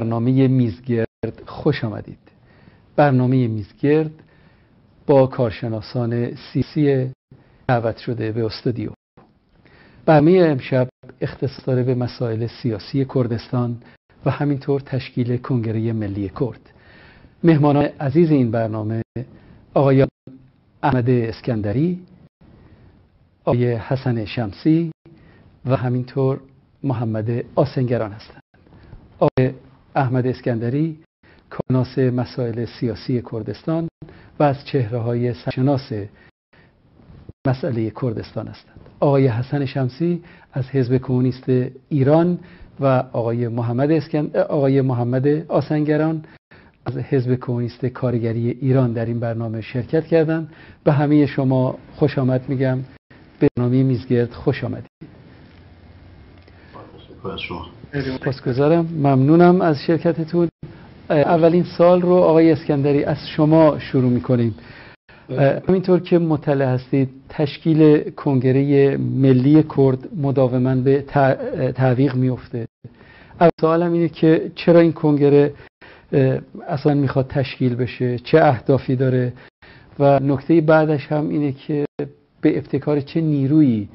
برنامه میزگرد خوش آمدید. برنامه میزگرد با کارشناسان سیسی دعوت شده به استودیو. برنامه امشب اختصاص داره به مسائل سیاسی کردستان و همینطور تشکیل کنگره ملی کرد. مهمانان عزیز این برنامه آقای احمد اسکندری آقای حسن شمسی و همینطور محمد آسنگران هستند. آقای احمد اسکندری کارناس مسائل سیاسی کردستان و از چهره های سرشناس مسئله کردستان هستند. آقای حسن شمسی از حزب کمونیست ایران و آقای محمد, اسکند... آقای محمد آسنگران از حزب کمونیست کارگری ایران در این برنامه شرکت کردند. به همه شما خوش آمد میگم. به برنامه میزگرد خوش آمدید. پاسگزارم ممنونم از شرکتتون. اولین سال رو آقای اسکندری از شما شروع می‌کنیم. همینطور که مطلع هستید تشکیل کنگره ملی کرد مداوما به تعویق میفته اول سوالم اینه که چرا این کنگره اصلا می‌خواد تشکیل بشه؟ چه اهدافی داره؟ و نکته بعدش هم اینه که به ابتکار چه نیرویی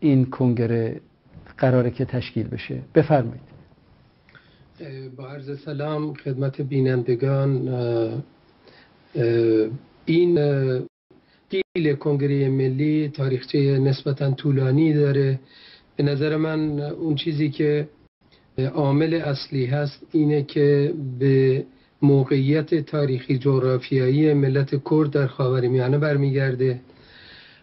این کنگره قراره که تشکیل بشه. بفرمایید. با عرض سلام خدمت بینندگان. این دیل کنگره ملی تاریخچه نسبتا طولانی داره. به نظر من اون چیزی که عامل اصلی هست اینه که به موقعیت تاریخی جغرافیایی ملت کرد در خاورمیانه برمیگرده.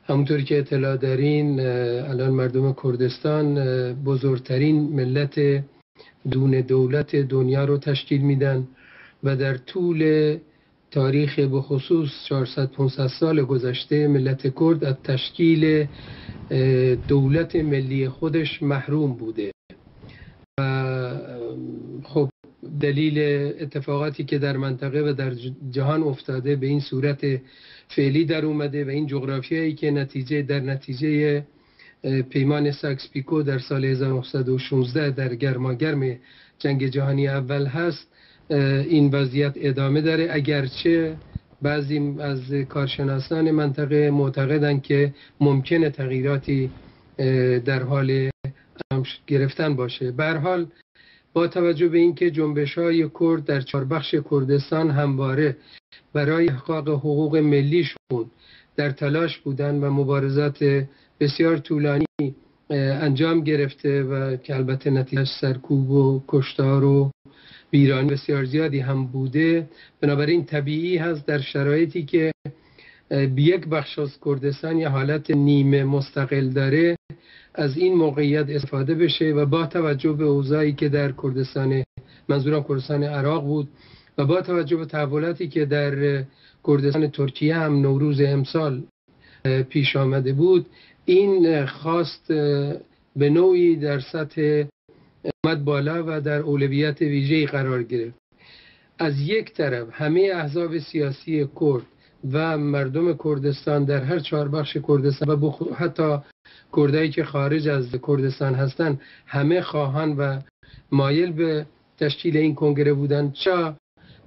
همونطوری که اطلاع دارین الان مردم کردستان بزرگترین ملت دون دولت دنیا رو تشکیل میدن و در طول تاریخ به خصوص 400 500 سال گذشته ملت کرد از تشکیل دولت ملی خودش محروم بوده و خب دلیل اتفاقاتی که در منطقه و در جهان افتاده به این صورت فعلی در اومده و این جغرافیایی که نتیجه در نتیجه پیمان ساکس پیکو در سال 1916 در گرماگرم جنگ جهانی اول هست این وضعیت ادامه داره. اگرچه بعضی از کارشناسان منطقه معتقدند که ممکنه تغییراتی در حال گرفتن باشه. به حال با توجه به اینکه جنبش های کرد در چهار بخش کردستان همواره برای احقاق حقوق ملیشون در تلاش بودن و مبارزات بسیار طولانی انجام گرفته و که البته نتیجه سرکوب و کشتار و ویرانی بسیار زیادی هم بوده. بنابراین طبیعی هست در شرایطی که یک بخش از کردستان یه حالت نیمه مستقل داره. از این موقعیت استفاده بشه و با توجه به اوضاعی که در کردستان منظورم کردستان عراق بود و با توجه به تحولاتی که در کردستان ترکیه هم نوروز امسال پیش آمده بود این خواست به نوعی در سطح اومد بالا و در اولویت ویژه‌ای قرار گرفت. از یک طرف همه احزاب سیاسی کرد و مردم کردستان در هر چهار بخش کردستان و حتی کردایی که خارج از کردستان هستند همه خواهان و مایل به تشکیل این کنگره بودند چا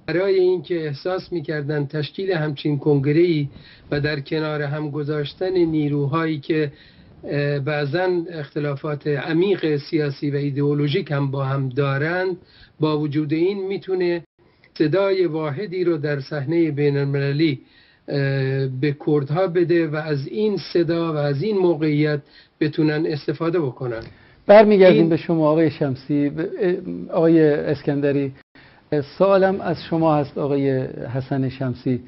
برای اینکه احساس می‌کردند تشکیل همچین کنگره و در کنار هم گذاشتن نیروهایی که بعضا اختلافات عمیق سیاسی و ایدئولوژیک هم با هم دارند با وجود این می‌تونه صدای واحدی رو در صحنه بین المللی به کردها بده و از این صدا و از این موقعیت بتونن استفاده بکنن. برمیگردیم به شما آقای شمسی. آقای اسکندری سوالم از شما هست آقای حسن شمسی.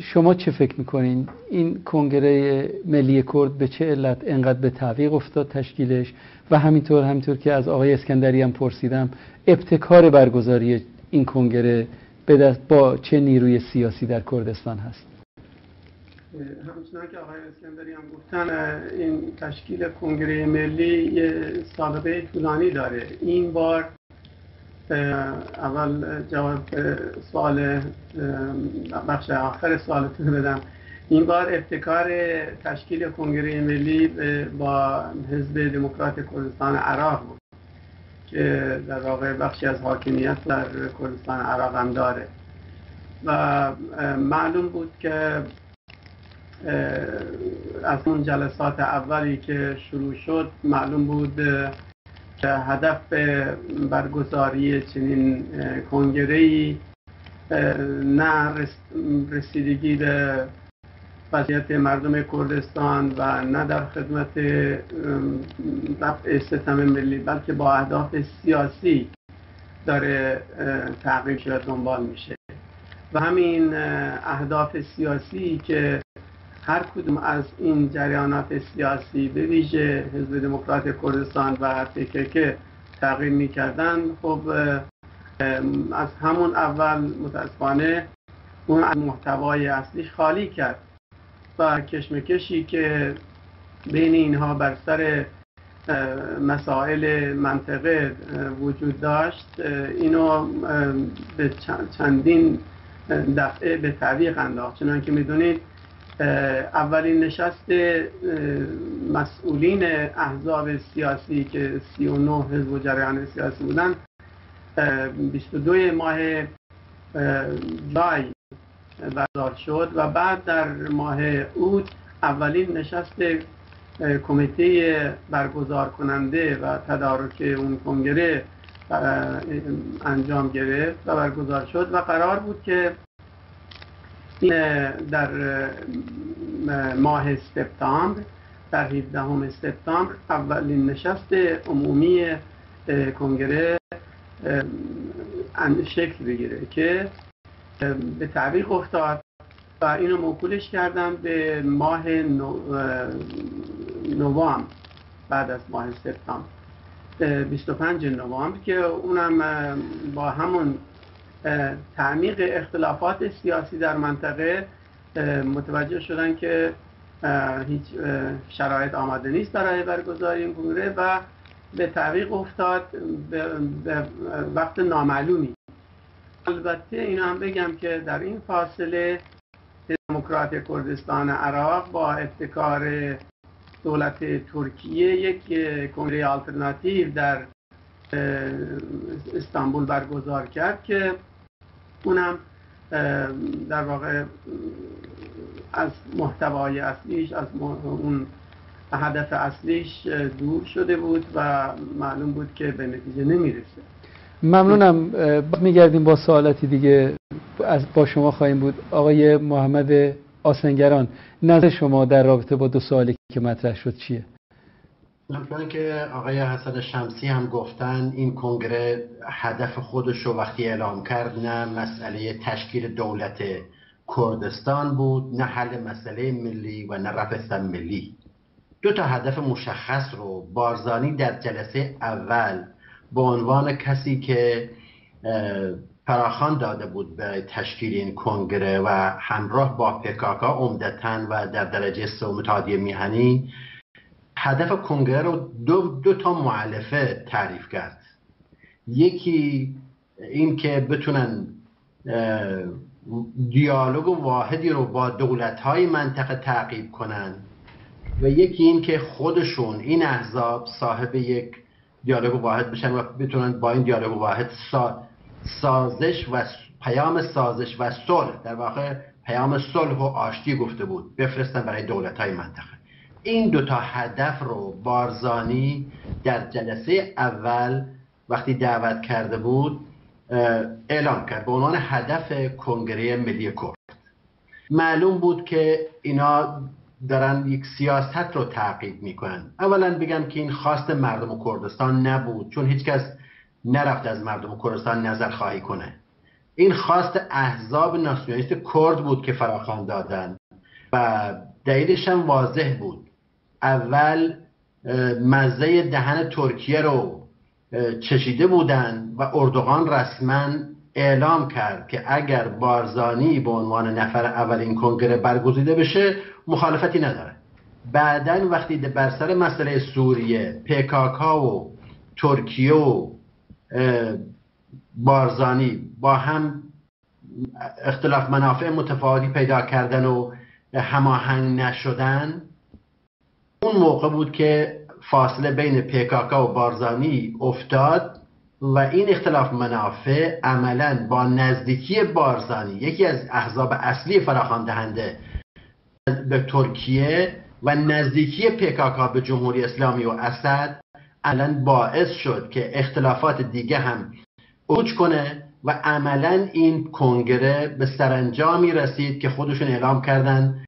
شما چه فکر می‌کنین؟ این کنگره ملی کرد به چه علت انقدر به تعویق افتاد تشکیلش؟ و همینطور همینطور که از آقای اسکندری هم پرسیدم ابتکار برگزاری این کنگره به دست با چه نیروی سیاسی در کردستان هست؟ همچنان که آقای اسکندری هم گفتن این تشکیل کنگره ملی یه سابقه طولانی داره. این بار اول جواب سوال بخش آخر سوالتون بدم. این بار ابتکار تشکیل کنگره ملی با حزب دموکرات کردستان عراق بود. که در واقع بخشی از حاکمیت در کردستان عراق هم داره. و معلوم بود که از اون جلسات اولی که شروع شد معلوم بود که هدف برگزاری چنین کنگره نه رسیدگی به وضعیت مردم کردستان و نه در خدمت رفع ستم ملی بلکه با اهداف سیاسی داره تعقیب شده دنبال میشه. و همین اهداف سیاسی که هر کدوم از این جریانات سیاسی به ویژه حزب دموکرات کردستان و که تغییر می‌کردن خب از همون اول متاسفانه اون محتوای اصلیش خالی کرد. و کشمکشی که بین اینها بر سر مسائل منطقه وجود داشت اینو به چندین دفعه به تعویق انداخت. چنان که می‌دونید اولین نشست مسئولین احزاب سیاسی که 39 حزب و جریان سیاسی بودن 22 ماه جای برگزار شد و بعد در ماه اوت اولین نشست کمیته برگزار کننده و تدارک اون کنگره انجام گرفت و برگزار شد و قرار بود که در ماه سپتامبر در 17 سپتامبر اولین نشست عمومی کنگره شکل بگیره که به تعویق افتاد و اینو موکولش کردم به ماه نوامبر بعد از ماه سپتامبر. 25 نوامبر که اونم با همون تعمیق اختلافات سیاسی در منطقه متوجه شدن که هیچ شرایط آماده نیست برای برگزاری این کنگره و به تعویق افتاد به وقت نامعلومی. البته اینا هم بگم که در این فاصله دموکرات کردستان عراق با ابتکار دولت ترکیه یک کنگره آلترناتیو در استانبول برگزار کرد که اونم در واقع از محتوای اصلیش از اون هدف اصلیش دور شده بود و معلوم بود که به نتیجه نمی‌رسه. ممنونم. میگردیم با سوالاتی دیگه. با شما خواهیم بود. آقای محمد آسنگران نظر شما در رابطه با دو سوالی که مطرح شد چیه؟ همچنان که آقای حسن شمسی هم گفتن این کنگره هدف خودش رو وقتی اعلام کرد نه مسئله تشکیل دولت کردستان بود نه حل مسئله ملی و نه رفع ملی. دو تا هدف مشخص رو بارزانی در جلسه اول به عنوان کسی که فراخان داده بود به تشکیل این کنگره و همراه با پکاکا عمدتا و در درجه سوم اتحادیه میهنی هدف کنگره رو دو, دو تا معلفه تعریف کرد. یکی این که بتونن دیالوگ واحدی رو با دولت های منطقه تعقیب کنن و یکی این که خودشون این احزاب صاحب یک دیالوگ واحد بشن و بتونن با این دیالوگ واحد سازش و پیام سازش و صلح در واقع پیام صلح و آشتی گفته بود بفرستن برای دولت های منطقه. این دو تا هدف رو بارزانی در جلسه اول وقتی دعوت کرده بود اعلام کرد به عنوان هدف کنگره ملی کرد. معلوم بود که اینا دارن یک سیاست رو تعقیب می‌کنن. اولا بگم که این خواست مردم کردستان نبود چون هیچکس نرفت از مردم کردستان نظر خواهی کنه. این خواست احزاب ناسیونالیست کرد بود که فراخوان دادن و دلیلش هم واضح بود. اول مزه دهن ترکیه رو چشیده بودن و اردوغان رسما اعلام کرد که اگر بارزانی به عنوان نفر اول این کنگره برگزیده بشه مخالفتی نداره. بعدا وقتی بر سر مسئله سوریه پکاکا و ترکیه و بارزانی با هم اختلاف منافع متفاوتی پیدا کردن و هماهنگ نشدن اون موقع بود که فاصله بین پکاکا و بارزانی افتاد و این اختلاف منافع عملا با نزدیکی بارزانی یکی از احزاب اصلی فراخوان دهنده به ترکیه و نزدیکی پکاکا به جمهوری اسلامی و اسد الان باعث شد که اختلافات دیگه هم اوج کنه و عملا این کنگره به سرانجامی رسید که خودشون اعلام کردن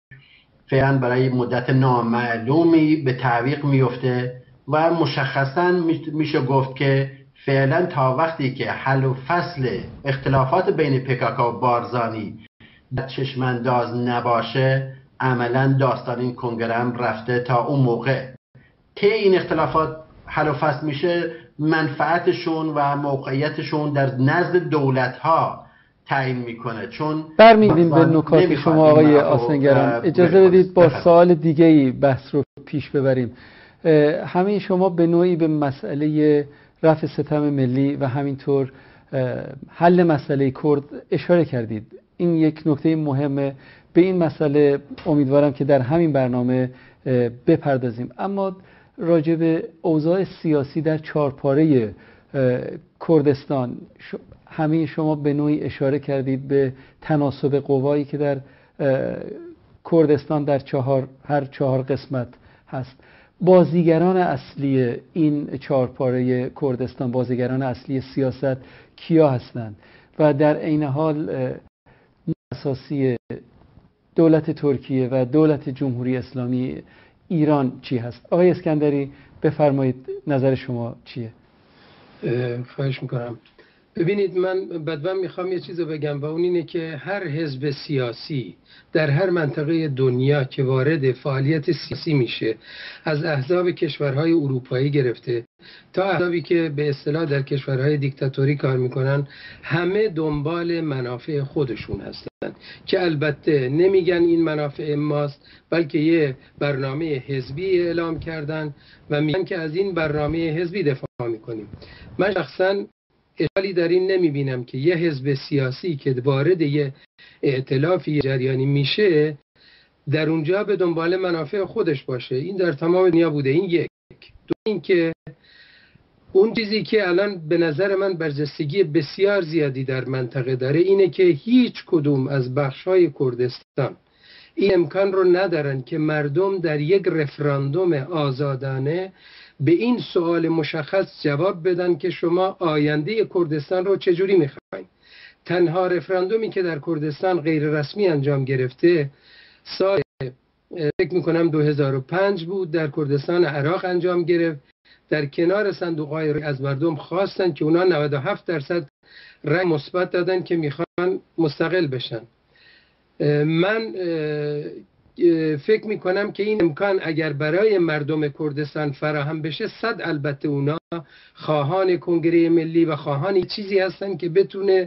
فعلا برای مدت نامعلومی به تعویق میفته و مشخصا میشه گفت که فعلا تا وقتی که حل و فصل اختلافات بین پکاکا و بارزانی چشمانداز نباشه عملا داستان این کنگرم رفته تا اون موقع. که این اختلافات حل و فصل میشه منفعتشون و موقعیتشون در نزد دولت ها تعیین می‌کنه. چون برمیگردیم به نکات شما آقای آسنگران اجازه بدید با سوال دیگه ای بحث رو پیش ببریم. همه شما به نوعی به مسئله رفع ستم ملی و همینطور حل مسئله کرد اشاره کردید. این یک نکته مهمه به این مسئله امیدوارم که در همین برنامه بپردازیم. اما راجع به اوضاع سیاسی در چهارپاره کردستان همه شما به نوعی اشاره کردید به تناسب قوایی که در کردستان در چهار هر چهار قسمت هست. بازیگران اصلی این چهارپاره کردستان بازیگران اصلی سیاست کیا هستند؟ و در عین حال اساسی دولت ترکیه و دولت جمهوری اسلامی ایران چی هست؟ آقای اسکندری بفرمایید نظر شما چیه؟ خواهش می‌کنم. ببینید من بدون می‌خوام یه چیز رو بگم و اون اینه که هر حزب سیاسی در هر منطقه دنیا که وارد فعالیت سیاسی میشه از احزاب کشورهای اروپایی گرفته تا احزابی که به اصطلاح در کشورهای دیکتاتوری کار می‌کنن همه دنبال منافع خودشون هستن. که البته نمیگن این منافع ماست بلکه یه برنامه حزبی اعلام کردن و میگن که از این برنامه حزبی دفاع می‌کنیم. من شخصا اشکالی در این نمی بینم که یه حزب سیاسی که وارد یه ائتلافی جریانی میشه در اونجا به دنبال منافع خودش باشه. این در تمام دنیا بوده. این یک. دو این که اون چیزی که الان به نظر من برجستگی بسیار زیادی در منطقه داره اینه که هیچ کدوم از بخشهای کردستان این امکان رو ندارن که مردم در یک رفراندوم آزادانه به این سوال مشخص جواب بدن که شما آینده کردستان رو چجوری می‌خواین. تنها رفراندومی که در کردستان غیر رسمی انجام گرفته سال فکر می‌کنم 2005 بود در کردستان عراق انجام گرفت. در کنار صندوق های از مردم خواستن که اونا 97 درصد رنگ مثبت دادن که می‌خوان مستقل بشن. من فکر می کنم که این امکان اگر برای مردم کردستان فراهم بشه صد البته اونا خواهان کنگره ملی و خواهان چیزی هستن که بتونه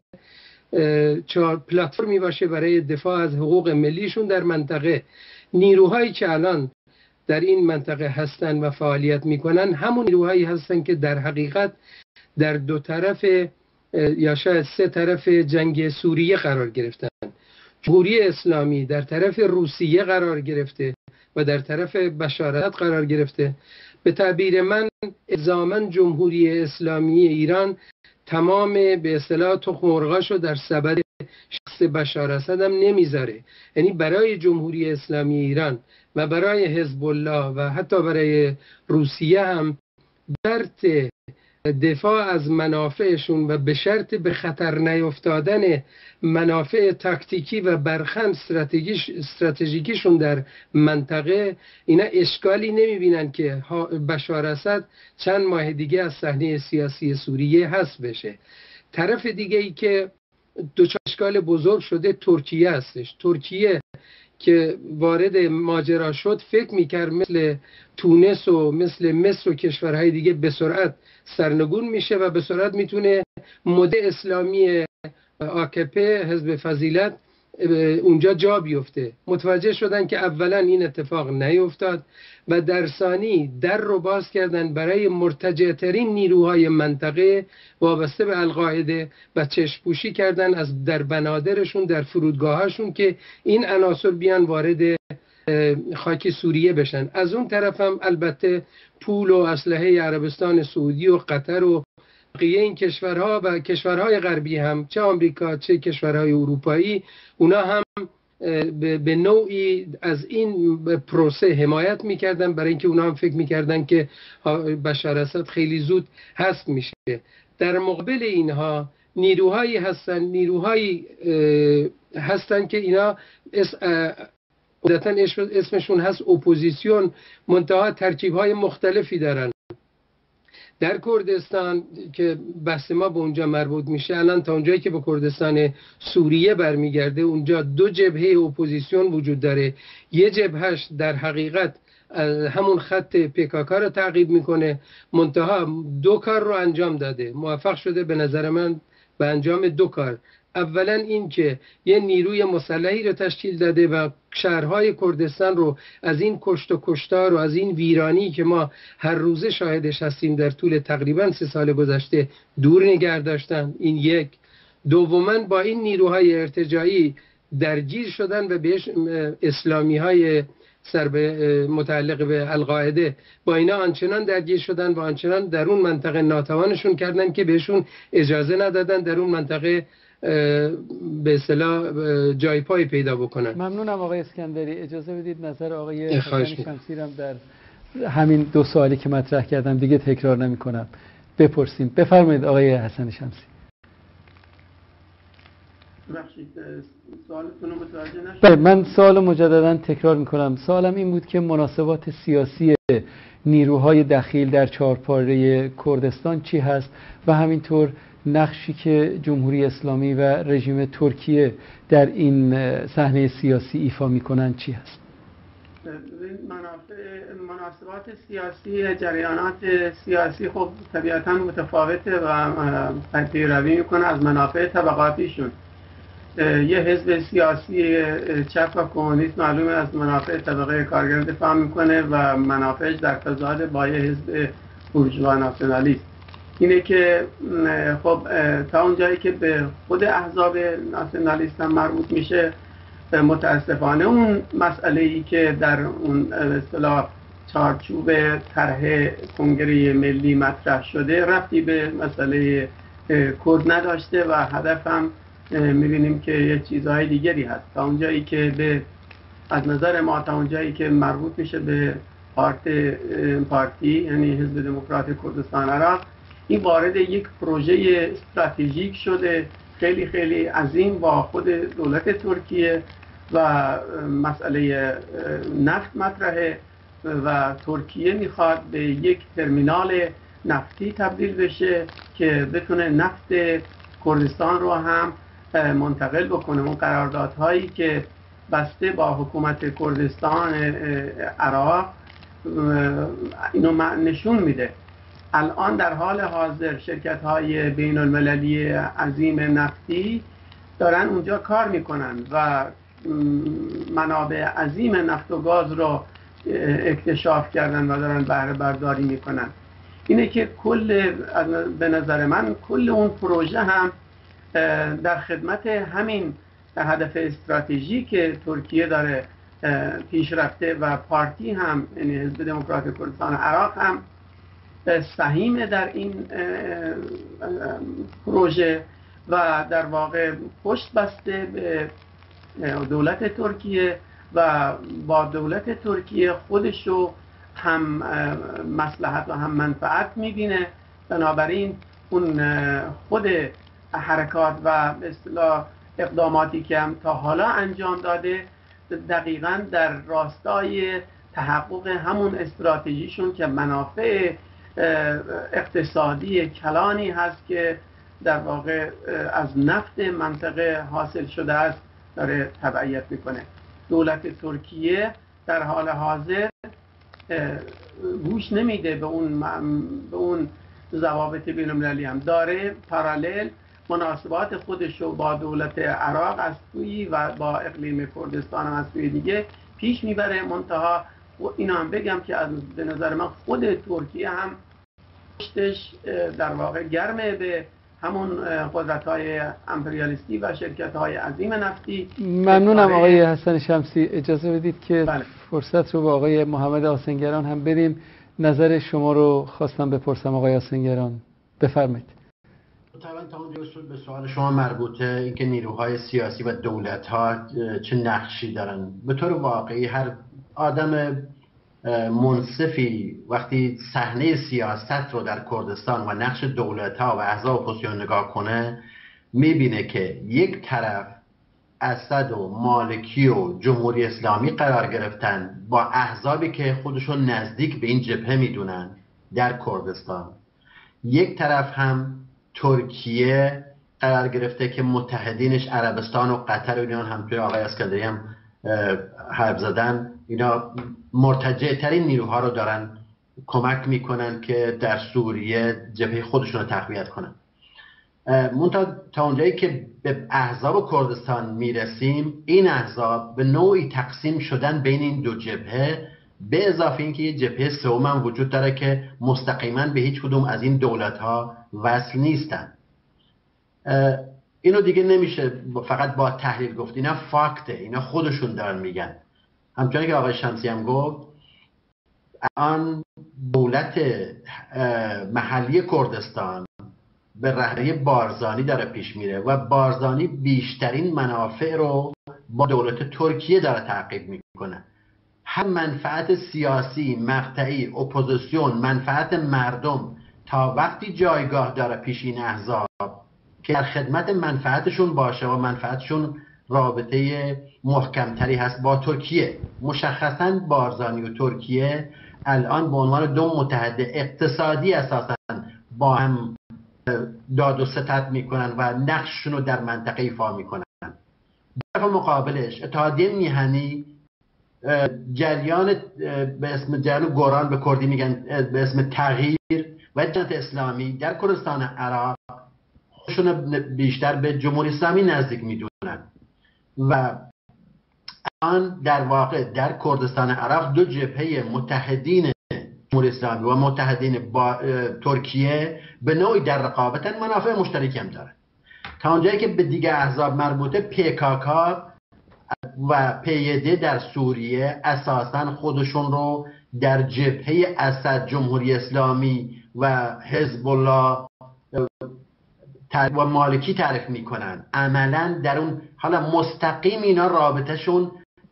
چهار پلتفرمی باشه برای دفاع از حقوق ملیشون در منطقه. نیروهایی که الان در این منطقه هستن و فعالیت می‌کنن همون نیروهایی هستن که در حقیقت در دو طرف یا شاید سه طرف جنگ سوریه قرار گرفتن. جمهوری اسلامی در طرف روسیه قرار گرفته و در طرف بشارت قرار گرفته. به تعبیر من ازامن جمهوری اسلامی ایران تمام به اصطلاح تخم در سبد شخص بشار اسد هم نمی‌ذاره. یعنی برای جمهوری اسلامی ایران و برای حزب الله و حتی برای روسیه هم درت دفاع از منافعشون و به شرط به خطر نیفتادن منافع تاکتیکی و برخند استراتژیکیشون در منطقه اینا اشکالی نمی‌بینن که بشار اسد چند ماه دیگه از صحنه سیاسی سوریه هست بشه. طرف دیگه ای که دو اشکال بزرگ شده ترکیه هستش. ترکیه که وارد ماجرا شد فکر می‌کرد مثل تونس و مثل مصر و کشورهای دیگه به سرعت سرنگون میشه و به سرعت می‌تونه مد اسلامی آکپه حزب فضیلت اونجا جا بیفته. متوجه شدن که اولا این اتفاق نیفتاد و در ثانی در رو باز کردن برای مرتجعترین نیروهای منطقه وابسته به القاعده و چشپوشی کردن از در بنادرشون در فرودگاهاشون که این عناصر بیان وارد خاک سوریه بشن. از اون طرف هم البته پول و اسلحه عربستان سعودی و قطر و بقیه این کشورها و کشورهای غربی هم چه آمریکا چه کشورهای اروپایی اونا هم به نوعی از این پروسه حمایت می‌کردن. برای اینکه اونا هم فکر می‌کردن که بشار اسد خیلی زود هست میشه. در مقابل اینها نیروهایی هستن نیروهایی هستن که اینا اسمشون هست اپوزیسیون. منتها ترکیب های مختلفی دارن. در کردستان که بحث ما به اونجا مربوط میشه الان تا اونجایی که به کردستان سوریه برمیگرده اونجا دو جبهه اپوزیسیون وجود داره. یه جبهش در حقیقت همون خط پیکاکا رو تعقیب می‌کنه. منتها دو کار رو انجام داده. موفق شده به نظر من به انجام دو کار. اولا این که یه نیروی مسلحی رو تشکیل داده و شهرهای کردستان رو از این کشت و کشتار و از این ویرانی که ما هر روزه شاهدش هستیم در طول تقریبا سه سال گذشته دور نگه داشتن. این یک. دوما با این نیروهای ارتجایی درگیر شدن و بهش اسلامی های سر به متعلق به القاعده. با اینا آنچنان درگیر شدن و آنچنان در اون منطقه ناتوانشون کردن که بهشون اجازه ندادن در اون منطقه به اصطلاح جای پای پیدا بکنن. ممنونم آقای اسکندری. اجازه بدید نظر آقای حسن شمسی در همین دو سوالی که مطرح کردم دیگه تکرار نمی کنم بپرسیم. بفرمایید آقای حسن شمسی. بله من سوال مجددا تکرار می‌کنم. سوالم این بود که مناسبات سیاسی نیروهای دخیل در چهارپاره کردستان چی هست؟ و همینطور نقشی که جمهوری اسلامی و رژیم ترکیه در این صحنه سیاسی ایفا می‌کنن چی هست؟ مناسبات سیاسی جریانات سیاسی خب طبیعتا متفاوته و پیروی می‌کنه از منافع طبقاتیشون. یه حزب سیاسی چپ و کمونیست معلومه از منافع طبقه کارگر دفاع می‌کنه و منافعش در تضاد با یه حزب بورژوا ناسیونالیست. اینه که خب تا اونجایی که به خود احزاب ناسیونالیست هم مربوط میشه متاسفانه اون مسئله ای که در اون اصطلاح چارچوب طرح کنگره ملی مطرح شده رفتی به مسئله کرد نداشته و هدف هم می‌بینیم که یه چیزهای دیگری هست. تا اونجایی که به از نظر ما تا اونجایی که مربوط میشه به پارت پارتی یعنی حزب دموکرات کردستان عراق این وارد یک پروژه استراتژیک شده خیلی خیلی عظیم با خود دولت ترکیه و مسئله نفت مطرحه و ترکیه می‌خواد به یک ترمینال نفتی تبدیل بشه که بتونه نفت کردستان رو هم منتقل بکنه. اون قراردادهایی که بسته با حکومت کردستان عراق اینو نشون میده. الان در حال حاضر شرکت های بین المللی عظیم نفتی دارن اونجا کار می‌کنن و منابع عظیم نفت و گاز رو اکتشاف کردن و دارن بهره برداری می‌کنن. اینه که کل به نظر من کل اون پروژه هم در خدمت همین هدف استراتژی که ترکیه داره پیش رفته و پارتی هم یعنی حزب دموکرات کردستان عراق هم سهیم در این پروژه و در واقع پشت بسته به دولت ترکیه و با دولت ترکیه خودشو هم مسلحت و هم منفعت می‌بینه. بنابراین اون خود حرکات و اصطلاح اقداماتی که هم تا حالا انجام داده دقیقا در راستای تحقق همون استراتژیشون که منافع اقتصادی کلانی هست که در واقع از نفت منطقه حاصل شده است داره تبعیت می‌کنه. دولت ترکیه در حال حاضر گوش نمیده به اون به اون ضوابط بین المللی هم. داره پارالل مناسبات خودش رو با دولت عراق از توی و با اقلیم کردستان هم از توی دیگه پیش می‌بره. منتها اینا هم بگم که از به نظر من خود ترکیه هم پشتش در واقع گرمه به همون قدرت های امپریالیستی و شرکت های عظیم نفتی. ممنونم آقای حسن شمسی. اجازه بدید که بله. فرصت رو با آقای محمد آسنگران هم بریم. نظر شما رو خواستم بپرسم آقای آسنگران. بفرمایید. طبعا تا اونجا به سوال شما مربوطه اینکه نیروهای سیاسی و دولت ها چه نقشی دارن. به طور واقعی هر آدم منصفی وقتی صحنه سیاست رو در کردستان و نقش دولت ها و احزاب اپوزیسیون نگاه کنه می‌بینه که یک طرف اسد و مالکی و جمهوری اسلامی قرار گرفتن با احزابی که خودشون نزدیک به این جبهه می‌دونن در کردستان. یک طرف هم ترکیه قرار گرفته که متحدینش عربستان و قطر و اینا هم توی آقای اسکندری هم حرف زدن. اینا مرتجع ترین نیروها رو دارن کمک می‌کنن که در سوریه جبهه خودشون رو تقویت کنن. منتها تا اونجایی که به احزاب کردستان می‌رسیم این احزاب به نوعی تقسیم شدن بین این دو جبهه به اضافه اینکه یه جبهه سوم هم وجود داره که مستقیما به هیچ کدوم از این دولت ها وصل نیستن. اینو دیگه نمیشه فقط با تحلیل گفت اینا فاکته اینا خودشون دارن میگن. همچنان که آقای شمسی هم گفت آن دولت محلی کردستان به رهبری بارزانی داره پیش میره و بارزانی بیشترین منافع رو با دولت ترکیه داره تعقیب می‌کنه. هر منفعت سیاسی مقطعی اپوزیسیون منفعت مردم تا وقتی جایگاه داره پیش این احزاب که در خدمت منفعتشون باشه و منفعتشون رابطه محکمتری هست با ترکیه. مشخصا بارزانی و ترکیه الان به عنوان دو متحد اقتصادی اساسا با هم داد و ستت می‌کنن و نقششون رو در منطقه ایفا می‌کنن. طرف مقابلش اتحادیه میهنی جریان به اسم جریان گوران به کردی میگن به اسم تغییر و جنت اسلامی در کردستان عراق خودشون بیشتر به جمهوری اسلامی نزدیک می‌دونن. و آن در واقع در کردستان عراق دو جبهه متحدین جمهوری و متحدین با ترکیه به نوعی در رقابتن منافع مشترکی هم دارن. تا اونجایی که به دیگه احزاب مربوطه پیکاکا و پیده در سوریه اساسا خودشون رو در جبهه اسد جمهوری اسلامی و حزب الله و مالکی تعریف می‌کنن. عملا در اون حالا مستقیم اینا رابطهشون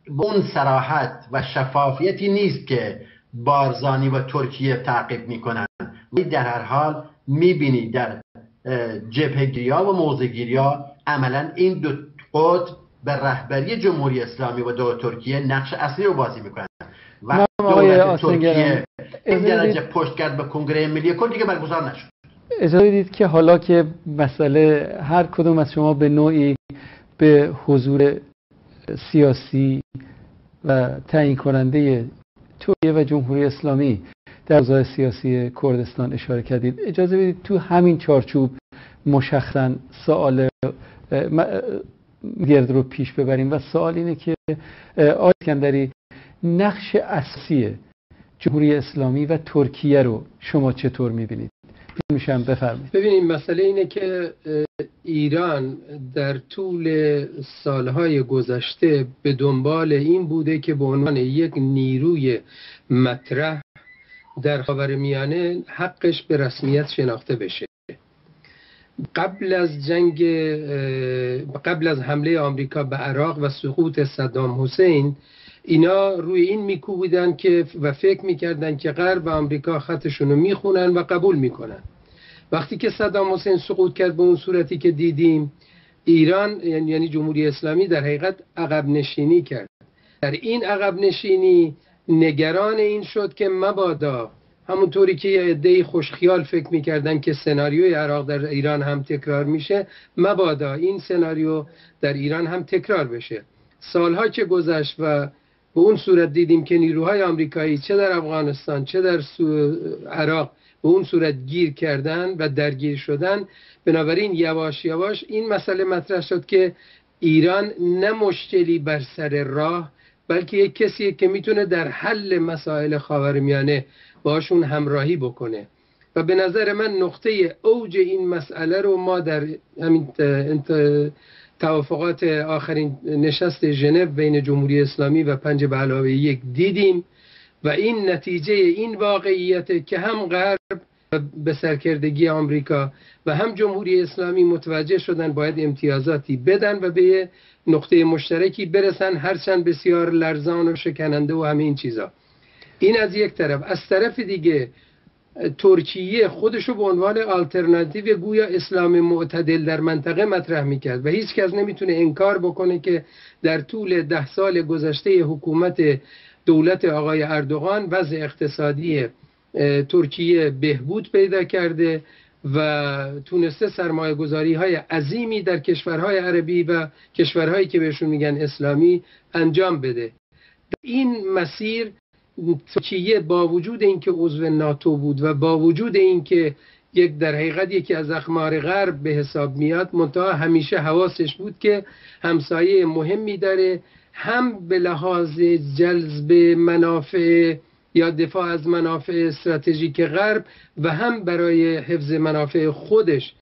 به اون سراحت و شفافیتی نیست که بارزانی و ترکیه تعقیب می‌کنن. ولی در هر حال می‌بینی در جبهگیریا و موزگیریا عملا این دو قطب به رهبری جمهوری اسلامی و دولت ترکیه نقش اصلی رو بازی می‌کنن. و دولت ترکیه این درجه پشت کرد به کنگره ملی کل دیگه برگزار نشد. اجازه بدید که حالا که مسئله هر کدوم از شما به نوعی به حضور سیاسی و تعیین کننده ترکیه و جمهوری اسلامی در اوضاع سیاسی کردستان اشاره کردید. اجازه بدید تو همین چارچوب مشخصا سوال گرد رو پیش ببریم و سوال اینه که آقای اسکندری نقش اساسی جمهوری اسلامی و ترکیه رو شما چطور می‌بینید؟ میشم بفرمایید. ببینید مسئله اینه که ایران در طول سالهای گذشته به دنبال این بوده که به عنوان یک نیروی مطرح در خاورمیانه حقش به رسمیت شناخته بشه. قبل از جنگ قبل از حمله آمریکا به عراق و سقوط صدام حسین اینا روی این میکوبیدن که و فکر می‌کردن که غرب آمریکا خطشون رو می‌خونن و قبول می‌کنن. وقتی که صدام حسین سقوط کرد به اون صورتی که دیدیم ایران یعنی جمهوری اسلامی در حقیقت عقب نشینی کرد. در این عقب نشینی نگران این شد که مبادا همونطوری که یه عده خوشخیال فکر می‌کردن که سناریوی عراق در ایران هم تکرار میشه مبادا این سناریو در ایران هم تکرار بشه. سالها که گذشت و به اون صورت دیدیم که نیروهای آمریکایی چه در افغانستان چه در عراق به اون صورت گیر کردن و درگیر شدن. بنابراین یواش یواش این مسئله مطرح شد که ایران نه مشکلی بر سر راه بلکه یک کسیه که می‌تونه در حل مسائل خاورمیانه باشون همراهی بکنه. و به نظر من نقطه اوج این مسئله رو ما در همین توافقات آخرین نشست ژنو بین جمهوری اسلامی و پنج به علاوه یک دیدیم و این نتیجه این واقعیت که هم غرب به سرکردگی آمریکا و هم جمهوری اسلامی متوجه شدن باید امتیازاتی بدن و به نقطه مشترکی برسن هرچند بسیار لرزان و شکننده و همه این چیزا. این از یک طرف. از طرف دیگه ترکیه خودشو به عنوان آلترناتیو گویا اسلام معتدل در منطقه مطرح می‌کرد و هیچ کس نمی‌تونه انکار بکنه که در طول ده سال گذشته حکومت دولت آقای اردوغان وضع اقتصادی ترکیه بهبود پیدا کرده و تونسته سرمایه گذاری های عظیمی در کشورهای عربی و کشورهایی که بهشون میگن اسلامی انجام بده. این مسیر ترکیه با وجود اینکه عضو ناتو بود و با وجود اینکه یک در حقیقت یکی از اخمار غرب به حساب میاد منتها همیشه حواسش بود که همسایه مهمی داره هم به لحاظ جلب منافع یا دفاع از منافع استراتژیک غرب و هم برای حفظ منافع خودش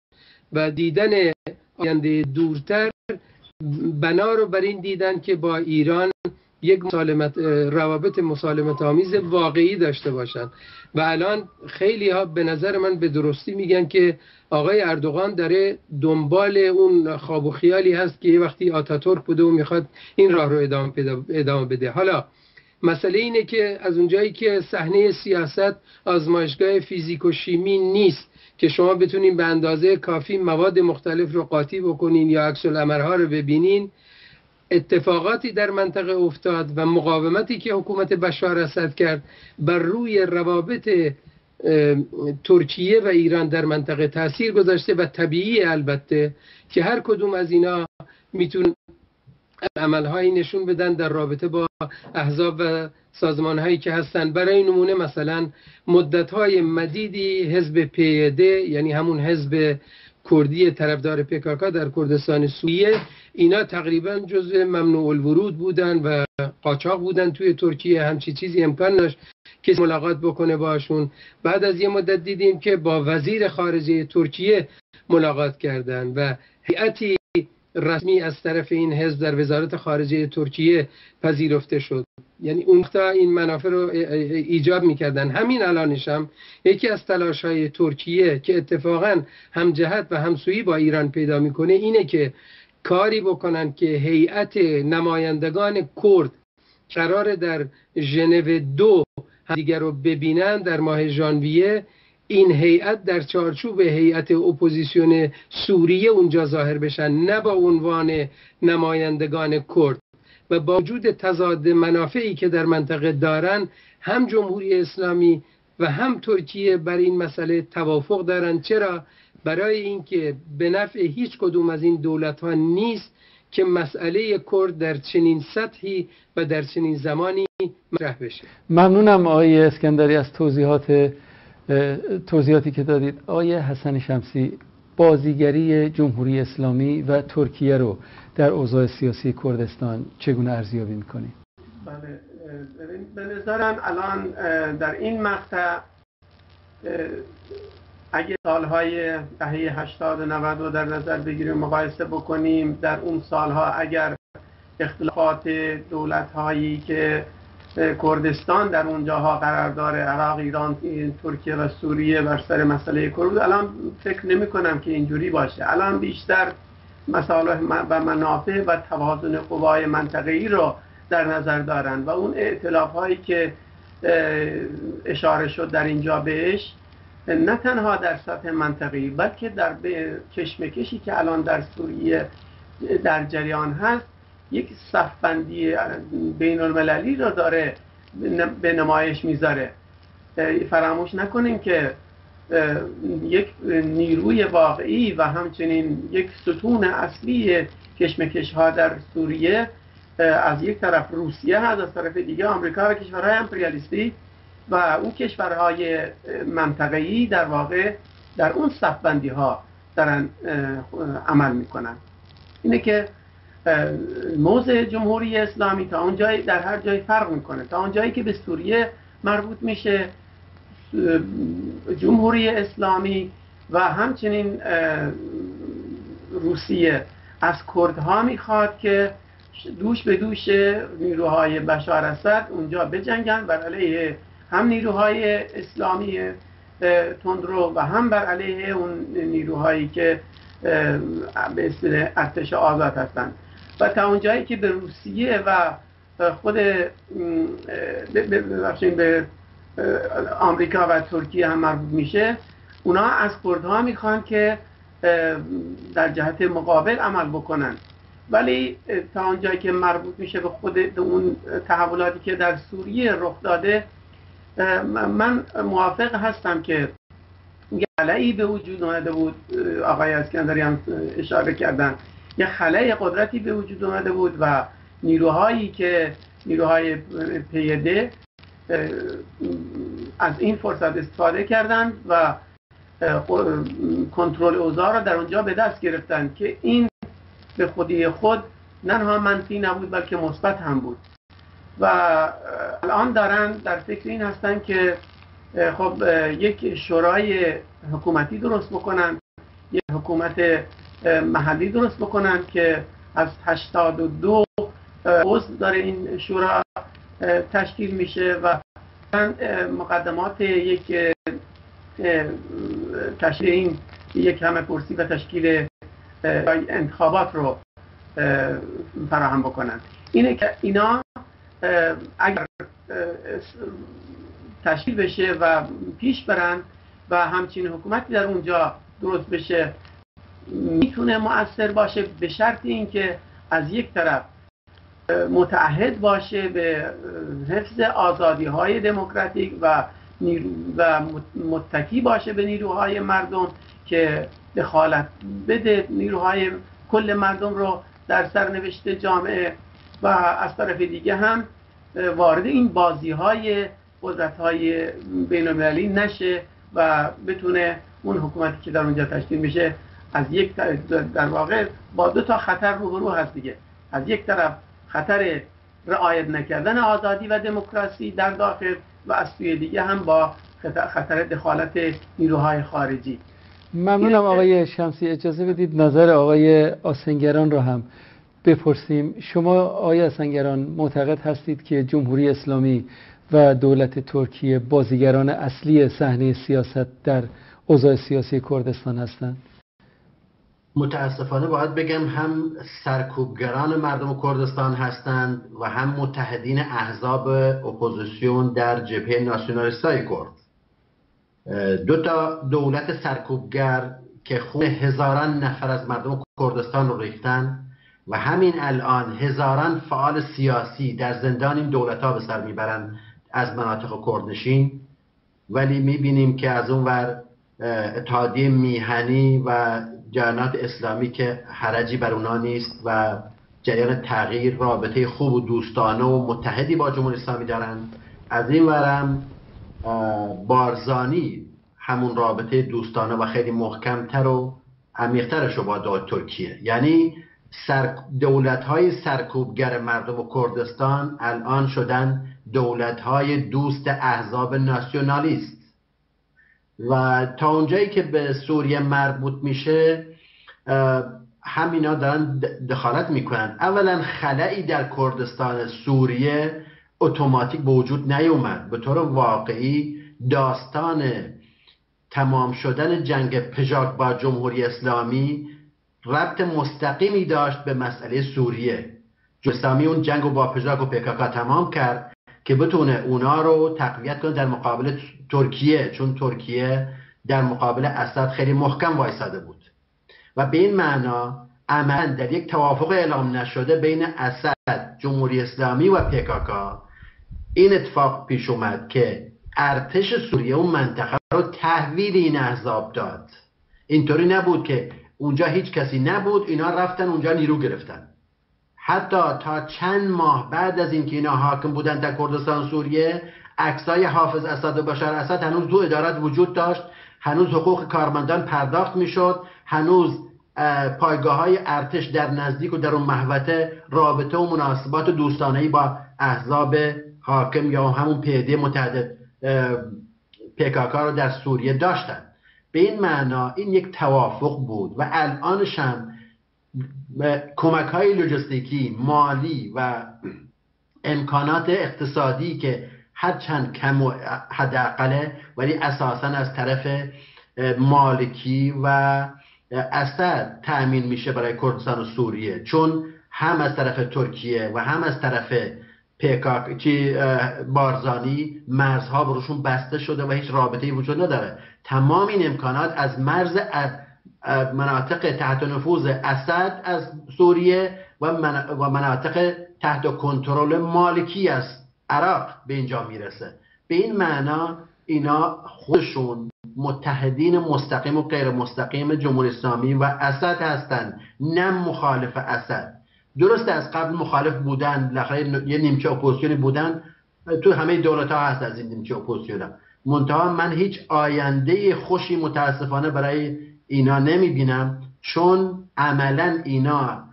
و دیدن آینده دورتر بنا رو بر این دیدن که با ایران یک مسالمت روابط مسالمت آمیز واقعی داشته باشند و الان خیلی ها به نظر من به درستی میگن که آقای اردوغان داره دنبال اون خواب و خیالی هست که یه وقتی آتاتورک بوده و می‌خواد این راه رو ادامه, ادامه بده. حالا مسئله اینه که از اونجایی که صحنه سیاست آزمایشگاه فیزیک و شیمی نیست که شما بتونین به اندازه کافی مواد مختلف رو قاطی بکنین یا عکس ها رو ببینین اتفاقاتی در منطقه افتاد و مقاومتی که حکومت بشار اسد کرد بر روی روابط ترکیه و ایران در منطقه تاثیر گذاشته و طبیعی البته که هر کدوم از اینا میتون عملهایی نشون بدن در رابطه با احزاب و سازمان هایی که هستن. برای نمونه مثلا مدت های مدیدی حزب پیده یعنی همون حزب کردی طرفدار پکاکا در کردستان سوریه اینا تقریبا جزء ممنوع الورود بودن و قاچاق بودن توی ترکیه. همچی چیزی امکان داشت که ملاقات بکنه باشون. بعد از یه مدت دیدیم که با وزیر خارجه ترکیه ملاقات کردن و هیئتی رسمی از طرف این حزب در وزارت خارجه ترکیه پذیرفته شد. یعنی اون این منافع رو ایجاب می‌کردن. همین الانش هم یکی از تلاش های ترکیه که اتفاقا هم جهت و همسویی با ایران پیدا می‌کنه اینه که کاری بکنن که هیئت نمایندگان کرد قرار در ژنو دو دیگر رو ببینن در ماه ژانویه این هیئت در چارچوب هیئت اپوزیسیون سوریه اونجا ظاهر بشن نه با عنوان نمایندگان کرد. و با وجود تضاد منافعی که در منطقه دارن هم جمهوری اسلامی و هم ترکیه بر این مسئله توافق دارند چرا؟ برای اینکه به نفع هیچ کدوم از این دولت ها نیست که مسئله کرد در چنین سطحی و در چنین زمانی مطرح بشه. ممنونم آقای اسکندری از توضیحات توضیحاتی که دادید. آقای حسن شمسی بازیگری جمهوری اسلامی و ترکیه رو در اوضاع سیاسی کردستان چگونه ارزیابی می‌کنید بله به نظرم الان در این مقطع اگه سالهای دهه 80 و 90 رو در نظر بگیریم مقایسه بکنیم در اون سالها اگر اختلافات دولت هایی که کردستان در اونجاها قرار داره عراق ایران ترکیه و سوریه بر سر مسئله کرد الان فکر نمی کنم که اینجوری باشه. الان بیشتر مسائل و منافع و توازن قوای منطقه‌ای رو در نظر دارن و اون اعتلاف هایی که اشاره شد در اینجا بهش نه تنها در سطح منطقی بلکه در کشمکشی که الان در سوریه در جریان هست یک صفبندی بین المللی را داره به نمایش می‌ذاره. فراموش نکنیم که یک نیروی واقعی و همچنین یک ستون اصلی کشمکش ها در سوریه از یک طرف روسیه هست از طرف دیگه آمریکا و کشورهای امپریالیستی و اون کشورهای منطقه‌ای در واقع در اون صفبندی ها دارن عمل می‌کنن. اینه که موضع جمهوری اسلامی تا اون جای در هر جای فرق می‌کنه. تا اون جایی که به سوریه مربوط میشه جمهوری اسلامی و همچنین روسیه. از کردها می‌خواد که دوش به دوش نیروهای بشار اسد اونجا بجنگن. بر علیه هم نیروهای اسلامی تندرو و هم بر علیه اون نیروهایی که به اصطلاح ارتش آزاد هستند. و تا اونجایی که به روسیه و خود به آمریکا و ترکیه هم مربوط میشه اونا از کردها می‌خوان که در جهت مقابل عمل بکنن. ولی تا آنجایی که مربوط میشه به خود اون تحولاتی که در سوریه رخ داده من موافق هستم که خلایی به وجود اومده بود آقای اسکندری هم اشاره کردن. یه خلای قدرتی به وجود اومده بود و نیروهایی که نیروهای پیده از این فرصت استفاده کردند و کنترل اوضاع را در اونجا به دست گرفتن که این به خودی خود نه منفی نبود بلکه مثبت هم بود. و الان دارن در فکر این هستن که خب یک شورای حکومتی درست بکنن یک حکومت محلی درست بکنن که از 82 عضو داره این شورا تشکیل میشه و مقدمات یک تشکیل این یک همه پرسی و تشکیل انتخابات رو فراهم بکنن. اینه که اینا اگر تشکیل بشه و پیش برن و همچین حکومتی در اونجا درست بشه می‌تونه مؤثر باشه به شرط اینکه از یک طرف متعهد باشه به حفظ آزادی های دموکراتیک و و متکی باشه به نیروهای مردم که دخالت بده. نیروهای کل مردم رو در سرنوشت جامعه و از طرف دیگه هم وارد این بازی های قدرت های بین نشه و بتونه اون حکومتی که در اونجا تشکیل میشه از یک در واقع با دو تا خطر روبرو هست دیگه. از یک طرف خطر رعایت نکردن آزادی و دموکراسی در داخل و از سوی دیگه هم با خطر دخالت نیروهای خارجی. ممنونم آقای شمسی. اجازه بدید نظر آقای آسنگران رو هم بپرسیم. شما آقای آسنگران معتقد هستید که جمهوری اسلامی و دولت ترکیه بازیگران اصلی صحنه سیاست در اوضاع سیاسی کردستان هستند؟ متاسفانه باید بگم هم سرکوبگران مردم کردستان هستند و هم متحدین احزاب اپوزیسیون در جبهه ناسیونالیستای کرد. دو تا دولت سرکوبگر که خون هزاران نفر از مردم کردستان رو ریختن و همین الان هزاران فعال سیاسی در زندان این دولت ها به سر می‌برند از مناطق کردنشین. ولی می‌بینیم که از اون ور اتحادیه میهنی و جریانات اسلامی که حرجی بر اونا نیست و جریان تغییر رابطه خوب و دوستانه و متحدی با جمهوری اسلامی دارن. از این ورم بارزانی همون رابطه دوستانه و خیلی محکمتر و عمیقترش رو با ترکیه. یعنی سر دولت های سرکوبگر مردم و کردستان الان شدن دولت های دوست احزاب ناسیونالیست. و تا اونجایی که به سوریه مربوط میشه همینا دارن دخالت می‌کنن. اولا خلایی در کردستان سوریه اتوماتیک به وجود نیومد. به طور واقعی داستان تمام شدن جنگ پژاک با جمهوری اسلامی ربط مستقیمی داشت به مسئله سوریه. اسلامی اون جنگ با پژاک و پکاکا تمام کرد. که بتونه اونا رو تقویت کنه در مقابل ترکیه چون ترکیه در مقابل اسد خیلی محکم وایساده بود. و به این معنا عملا در یک توافق اعلام نشده بین اسد جمهوری اسلامی و پکاکا این اتفاق پیش اومد که ارتش سوریه اون منطقه رو تحویل این احزاب داد. اینطوری نبود که اونجا هیچ کسی نبود اینا رفتن اونجا نیرو گرفتن. حتی تا چند ماه بعد از اینکه اینا حاکم بودن در کردستان سوریه عکسای حافظ اسد و بشار اسد هنوز دو ادارت وجود داشت هنوز حقوق کارمندان پرداخت می‌شد هنوز پایگاه های ارتش در نزدیک و در اون محوطه رابطه و مناسبات دوستانه با احزاب حاکم یا همون پیده متحد پکاکا رو در سوریه داشتن. به این معنا این یک توافق بود و الانش هم کمک های لوجستیکی مالی و امکانات اقتصادی که هرچند کم و حداقله ولی اساسا از طرف مالکی و اسد تأمین میشه برای کردستان و سوریه. چون هم از طرف ترکیه و هم از طرف پیکاک چی بارزانی مرزها بروشون بسته شده و هیچ رابطه وجود نداره. تمام این امکانات از مرز مناطق تحت نفوذ اسد از سوریه و مناطق تحت کنترل مالکی از عراق به اینجا می‌رسه. به این معنا اینا خودشون متحدین مستقیم و غیر مستقیم جمهوری اسلامی و اسد هستند نه مخالف اسد. درست از قبل مخالف بودن بالاخره یه نیمچه اپوزیسیونی بودن تو همه دولت ها هست از این نیمچه اپوزیسیون منتها من هیچ آینده خوشی متاسفانه برای اینا نمی بینم چون عملا اینا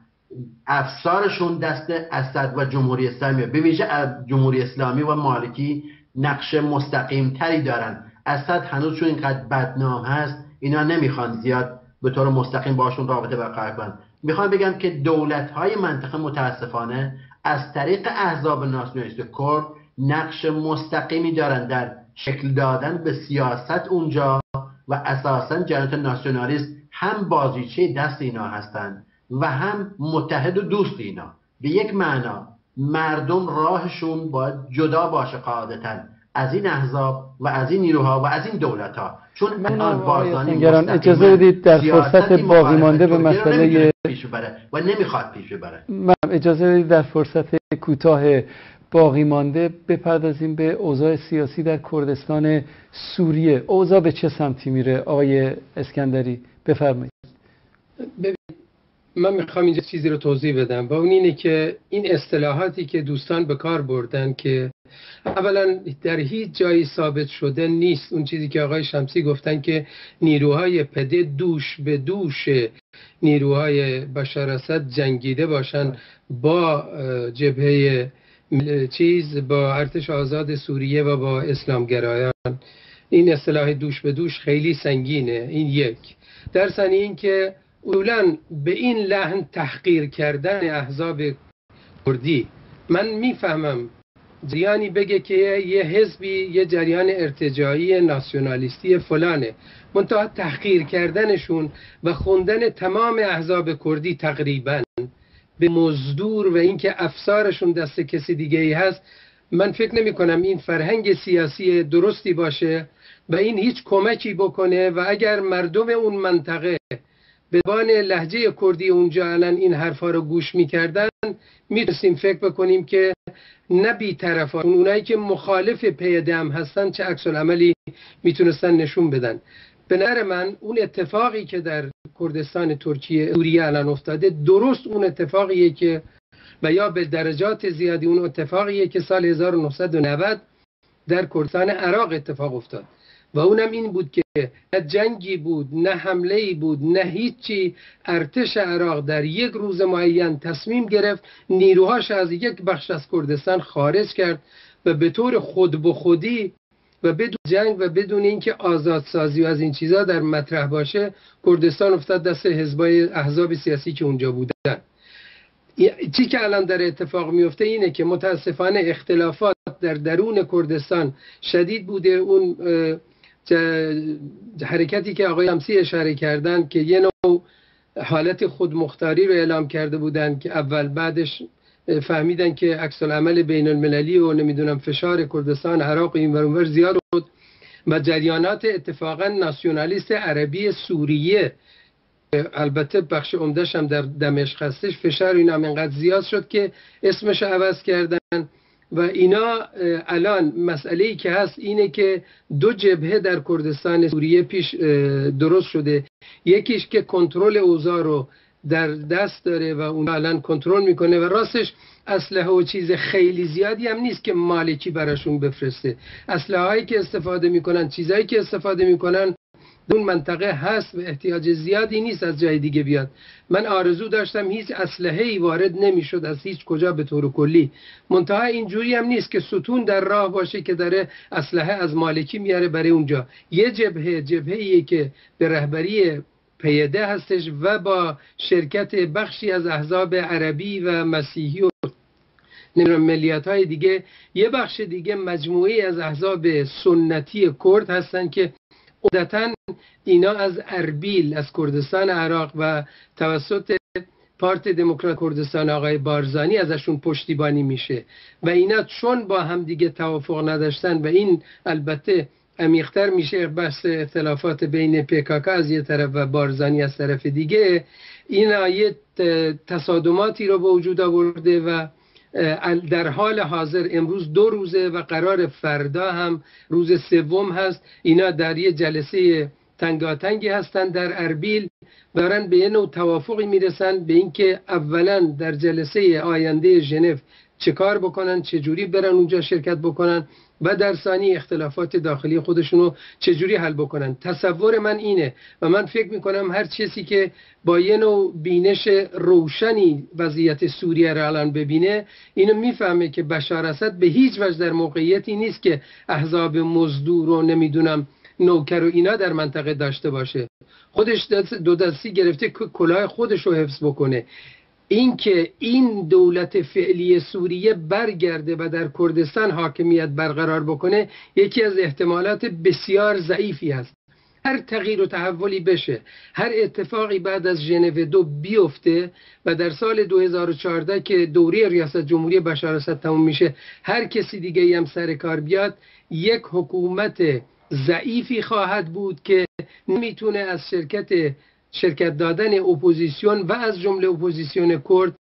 افسارشون دست اسد و جمهوری اسلامی به ویژه جمهوری اسلامی و مالکی نقش مستقیم تری دارن. اسد هنوز چون اینقدر بدنام هست اینا نمی‌خوان زیاد به طور مستقیم باشون رابطه برقرار کنن. می‌خوام بگم که دولت های منطقه متاسفانه از طریق احزاب ناسیونالیست کرد نقش مستقیمی دارن در شکل دادن به سیاست اونجا و اساسا جنات ناسیونالیست هم بازیچه دست اینا هستند و هم متحد و دوست اینا. به یک معنا مردم راهشون باید جدا باشه قاعدتا. از این احزاب و از این نیروها و از این دولت ها چون من بارزانی اجازه بدید در فرصت باقی مانده به مسئله پیش بره و نمی‌خواد پیش بره من اجازه بدید در فرصت کوتاه باقی مانده بپردازیم به اوضاع سیاسی در کردستان سوریه. اوضاع به چه سمتی میره؟ آقای اسکندری بفرمایید. من می‌خوام اینجا چیزی رو توضیح بدم. و اون اینه که این اصطلاحاتی که دوستان به کار بردن که اولا در هیچ جایی ثابت شده نیست. اون چیزی که آقای شمسی گفتن که نیروهای پده دوش به دوش نیروهای بشار جنگیده باشن با جبهه چیز با ارتش آزاد سوریه و با اسلامگرایان این اصطلاح دوش به دوش خیلی سنگینه. این یک. در ثانی این که اولا به این لحن تحقیر کردن احزاب کردی من می‌فهمم جریانی بگه که یه حزبی یه جریان ارتجاعی ناسیونالیستی فلانه. منتها تحقیر کردنشون و خوندن تمام احزاب کردی تقریبا به مزدور و اینکه افسارشون دست کسی دیگه ای هست من فکر نمی کنم این فرهنگ سیاسی درستی باشه و این هیچ کمکی بکنه و اگر مردم اون منطقه به بان لحجه کردی اونجا الان این حرفا رو گوش می‌کردن می‌تونستیم فکر بکنیم که نه طرفان اونایی که مخالف پیدم هستن چه عکس عملی می‌تونستن نشون بدن. به نظر من اون اتفاقی که در کردستان ترکیه سوریه الان افتاده درست اون اتفاقیه که و یا به درجات زیادی اون اتفاقیه که سال 1990 در کردستان عراق اتفاق افتاد. و اونم این بود که نه جنگی بود نه حمله ای بود نه هیچی. ارتش عراق در یک روز معین تصمیم گرفت نیروهاش از یک بخش از کردستان خارج کرد و به طور خود به خودی و بدون جنگ و بدون اینکه آزادسازی و از این چیزها در مطرح باشه کردستان افتاد دست حزبای احزاب سیاسی که اونجا بودن. چی که الان در اتفاق میفته اینه که متاسفانه اختلافات در درون کردستان شدید بوده. اون حرکتی که آقای امسی اشاره کردن که یه نوع حالت خودمختاری رو اعلام کرده بودن که اول بعدش فهمیدن که عکس العمل بین المللی و نمی‌دونم فشار کردستان عراق این ور زیاد بود. و جریانات اتفاقا ناسیونالیست عربی سوریه. البته بخش عمدهش هم در دمشق هستش. فشار اینا هم انقدر زیاد شد که اسمش عوض کردن. و اینا الان مسئله ای که هست اینه که دو جبهه در کردستان سوریه پیش درست شده. یکیش که کنترل اوضاع رو در دست داره و اون الان کنترل می‌کنه و راستش اسلحه و چیز خیلی زیادی هم نیست که مالکی براشون بفرسته. اسلحه هایی که استفاده می‌کنن چیزهایی که استفاده می‌کنن اون منطقه هست و احتیاج زیادی نیست از جای دیگه بیاد. من آرزو داشتم هیچ اسلحه ای وارد نمی‌شد از هیچ کجا به طور کلی. منتها اینجوری هم نیست که ستون در راه باشه که داره اسلحه از مالکی میاره برای اونجا. یه جبهه جبهه که به رهبری پیده هستش و با شرکت بخشی از احزاب عربی و مسیحی و ملیت های دیگه یه بخش دیگه مجموعی از احزاب سنتی کرد هستن که عمدتا اینا از اربیل از کردستان عراق و توسط پارت دموکرات کردستان آقای بارزانی ازشون پشتیبانی میشه. و اینا چون با هم دیگه توافق نداشتن و این البته عمیقتر میشه بحث اختلافات بین پکاکا از یه طرف و بارزانی از طرف دیگه. این یه تصادماتی رو به وجود آورده و در حال حاضر امروز دو روزه و قرار فردا هم روز سوم هست. اینا در یه جلسه تنگاتنگی هستند در اربیل. دارن به یه نوع توافقی می‌رسن به اینکه اولا در جلسه آینده ژنو چه کار بکنن چه جوری برن اونجا شرکت بکنن. و در ثانی اختلافات داخلی خودشونو چجوری حل بکنن؟ تصور من اینه و من فکر می‌کنم هر چیزی که با یه نوع بینش روشنی وضعیت سوریه را الان ببینه اینو می‌فهمه که بشار اسد به هیچ وجه در موقعیتی نیست که احزاب مزدور رو نمی‌دونم نوکر و اینا در منطقه داشته باشه. خودش دو دستی گرفته کلاه خودش رو حفظ بکنه. اینکه این دولت فعلی سوریه برگرده و در کردستان حاکمیت برقرار بکنه یکی از احتمالات بسیار ضعیفی است هر تغییر و تحولی بشه هر اتفاقی بعد از ژنو دو بیفته و در سال 2014 که دوره ریاست جمهوری بشار اسد تموم میشه هر کسی دیگه هم سر کار بیاد یک حکومت ضعیفی خواهد بود که نمی‌تونه از شرکت شرکت دادن اپوزیسیون و از جمله اپوزیسیون کرد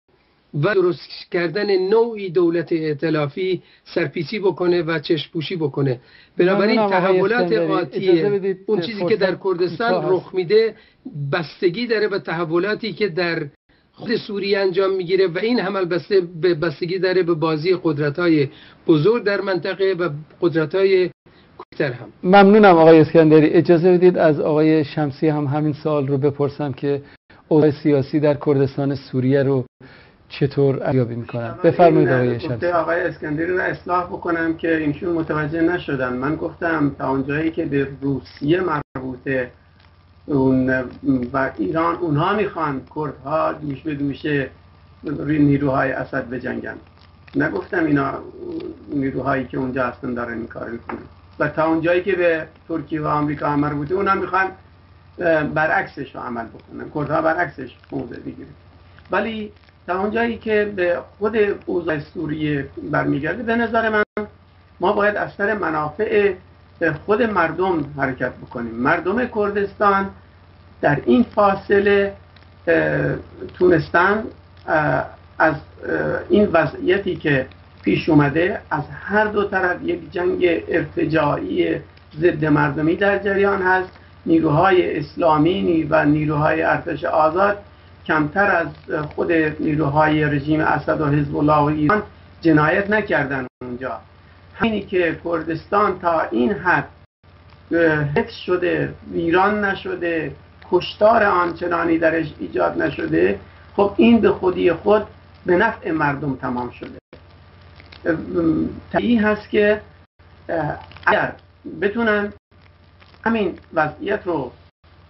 و درست کردن نوعی دولت ائتلافی سرپیچی بکنه و چشم‌پوشی بکنه. بنابراین تحولات قاطی اون چیزی که در کردستان رخ میده بستگی داره به تحولاتی که در خود سوریه انجام می‌گیره و این هم البته بستگی داره به بازی قدرت های بزرگ در منطقه و قدرت های هم. ممنونم آقای اسکندری. اجازه بدید از آقای شمسی هم همین سال رو بپرسم که اوضاع سیاسی در کردستان سوریه رو چطور ارزیابی می‌کنن؟ بفرمایید آقای شمسی. آقای اسکندری رو اصلاح بکنم که اینشون متوجه نشدن. من گفتم تا اونجایی که به روسیه مربوطه اون و ایران اونها می‌خوان کردها دوش به روی نیروهای اسد بجنگن. نگفتم اینا نیروهایی که اونجا هستن دارن این کار می‌کنن. و تا اونجایی که به ترکیه و آمریکا هم مربوطه اونها می‌خوان برعکسش رو عمل بکنن. کردها برعکسش موضع بگیره ولی تا اونجایی که به خود اوضاع سوریه برمیگرده به نظر من ما باید از سر منافع خود مردم حرکت بکنیم. مردم کردستان در این فاصله تونستن از این وضعیتی که پیش اومده از هر دو طرف یک جنگ ارتجاعی ضد مردمی در جریان هست. نیروهای اسلامی و نیروهای ارتش آزاد کمتر از خود نیروهای رژیم اسد و حزب الله و ایران جنایت نکردن اونجا. همینی که کردستان تا این حد حفظ شده ویران نشده کشتار آنچنانی درش ایجاد نشده خب این به خودی خود به نفع مردم تمام شده. طبیعی هست که اگر بتونن همین وضعیت رو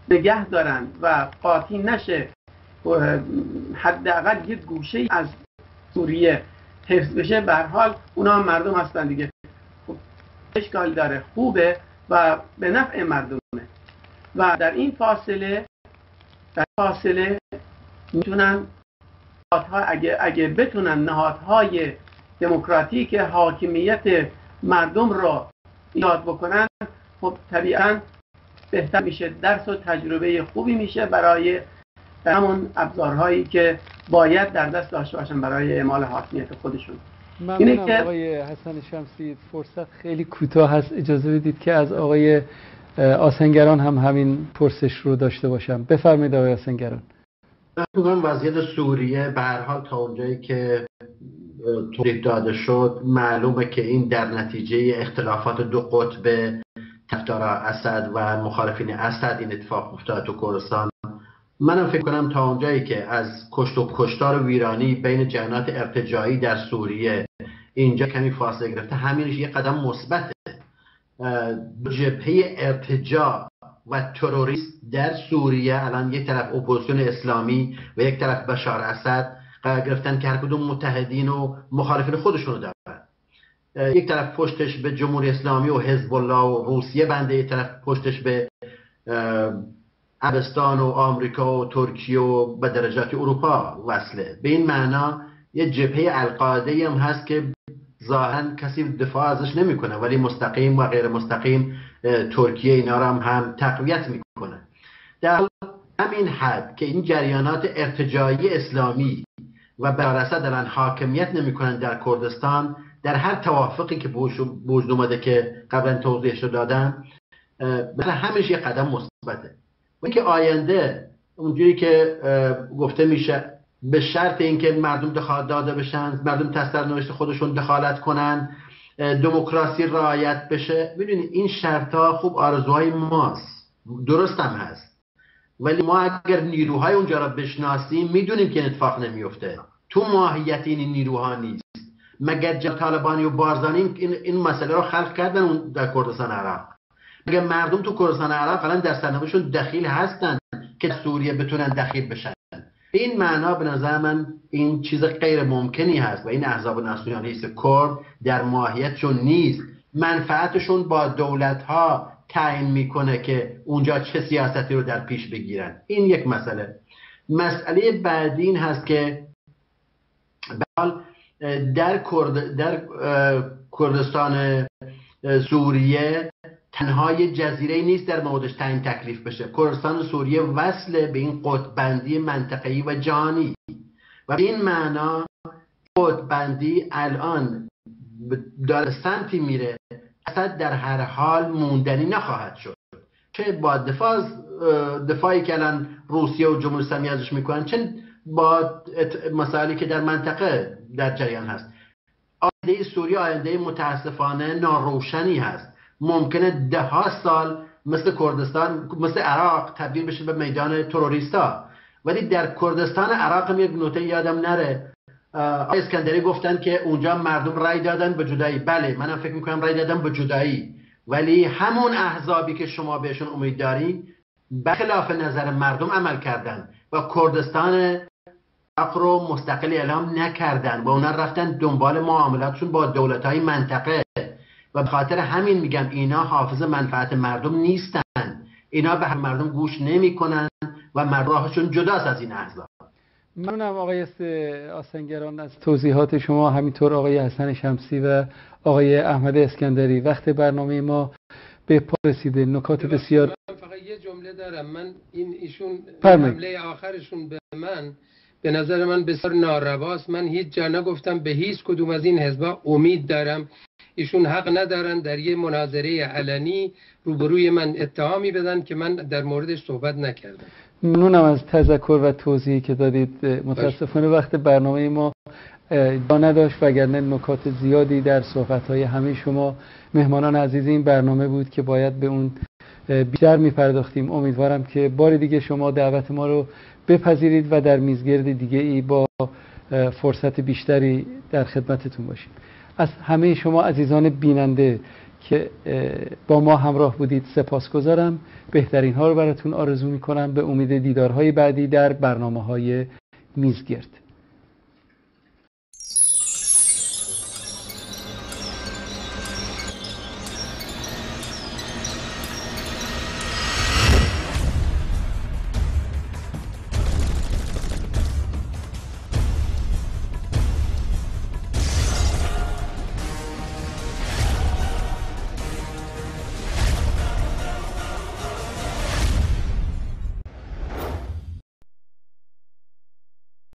نگه دارن و قاطی نشه حداقل یک گوشه از سوریه حفظ بشه به حال اونا مردم هستن دیگه. خب اشکال داره. خوبه و به نفع مردمه. و در این فاصله در فاصله می‌تونن اگه, اگه بتونن نهادهای دموکراتیک حاکمیت مردم را ایجاد بکنن خب طبیعا بهتر میشه. درس و تجربه خوبی میشه برای همون ابزارهایی که باید در دست داشته باشن برای اعمال حاکمیت خودشون. اینه که آقای حسن شمسی فرصت خیلی کوتاه هست. اجازه بدید که از آقای آسنگران هم همین پرسش رو داشته باشم. بفرمایید آقای آسنگران. وضعیت سوریه به حال تا اونجایی که توضیح داده شد معلومه که این در نتیجه اختلافات دو قطب طرفدار اسد و مخالفین اسد این اتفاق افتاد تو کردستان. منم فکر کنم تا اونجایی که از کشت و کشتار ویرانی بین جنات ارتجایی در سوریه اینجا کمی فاصله گرفته همینش یه قدم مثبته. جبهه ارتجا و تروریست در سوریه الان یک طرف اپوزیسیون اسلامی و یک طرف بشار اسد قرار گرفتن که هر کدوم متحدین و مخالفین خودشون رو دارن یک طرف پشتش به جمهوری اسلامی و حزب الله و روسیه بنده یک طرف پشتش به عربستان و آمریکا و ترکیه و به درجات اروپا وصله. به این معنا یه جبهه القاعده هم هست که ظاهرا کسی دفاع ازش نمی‌کنه ولی مستقیم و غیر مستقیم ترکیه اینا رو هم, تقویت می‌کنه. در همین حد که این جریانات ارتجایی اسلامی و براسه دارن حاکمیت نمی‌کنن در کردستان در هر توافقی که بوجود اومده که قبلا توضیحش دادم مثلا همش یه قدم مثبته. و اینکه آینده اونجوری که گفته میشه به شرط اینکه مردم دخالت داده بشن مردم تست نوشته خودشون دخالت کنن دموکراسی رعایت بشه. می‌دونید این شرط ها خوب آرزوهای ماست. درست هم هست. ولی ما اگر نیروهای اونجا را بشناسیم می‌دونیم که اتفاق نمیفته تو ماهیت این نیروها نیست. مگر جب طالبانی و بارزانی این, این مسئله رو خلق کردن اون در کردستان عراق؟ مگر مردم تو کردستان عراق الان در سرنوشتشون دخیل هستن که سوریه بتونن دخیل بشن؟ این معنا به نظر من این چیز غیر ممکنی هست و این احزاب ناسیونالیست کرد در ماهیتشون نیست. منفعتشون با دولت ها تعیین می‌کنه که اونجا چه سیاستی رو در پیش بگیرن. این یک مسئله. مسئله بعدی این هست که در, کرد در کردستان سوریه تنها یه جزیره نیست در موردش تعیین تکلیف بشه. کردستان سوریه وصل به این قطبندی منطقه‌ای و جانی. و به این معنا قطبندی الان داره سمتی میره اصد در هر حال موندنی نخواهد شد. چه با دفاع دفاعی که الان روسیه و جمهوری اسلامی ازش می‌کنن چه با مسائلی که در منطقه در جریان هست. آینده سوریه آینده متاسفانه ناروشنی هست. ممکنه ده ها سال مثل کردستان مثل عراق تبدیل بشه به میدان تروریستا. ولی در کردستان عراق هم یک نوته یادم نره. اسکندری گفتن که اونجا مردم رای دادن به جدایی. بله منم فکر می‌کنم رای دادن به جدایی. ولی همون احزابی که شما بهشون امید داری بخلاف نظر مردم عمل کردن و کردستان عراق رو مستقل اعلام نکردن و اونا رفتن دنبال معاملاتشون با دولت های منطقه. و به خاطر همین میگم اینا حافظ منفعت مردم نیستن. اینا به مردم گوش نمی‌کنن و راهشون جداست از این احزاب. ممنونم آقای آسنگران از توضیحات شما. همینطور آقای حسن شمسی و آقای احمد اسکندری. وقت برنامه ما به پا رسیده. نکات بسیار فقط یه جمله دارم. من این ایشون حمله آخرشون به من به نظر من بسیار نارواست. من هیچ جا نگفتم به هیچ کدوم از این حزبا امید دارم ایشون حق ندارن در یه مناظره علنی روبروی من اتهامی بدن که من در موردش صحبت نکردم. ممنونم از تذکر و توضیحی که دادید. متاسفانه وقت برنامه ما جا نداشت وگرنه نکات زیادی در صحبت های همه شما مهمانان عزیز این برنامه بود که باید به اون بیشتر میپرداختیم. امیدوارم که بار دیگه شما دعوت ما رو بپذیرید و در میزگرد دیگه ای با فرصت بیشتری در خدمتتون باشیم. از همه شما عزیزان بیننده که با ما همراه بودید سپاس گذارم بهترین ها رو براتون آرزو می‌کنم. به امید دیدارهای بعدی در برنامه های میزگرد.